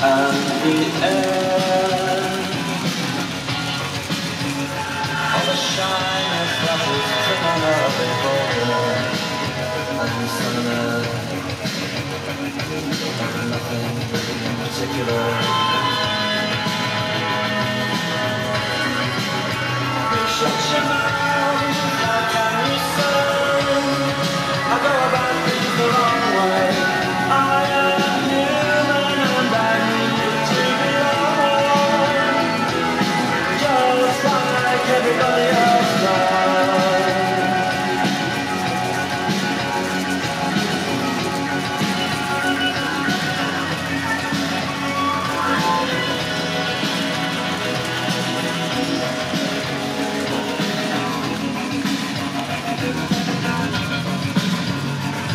the air. All the shiny flashes twinkle of before you. And earth. nothing in particular.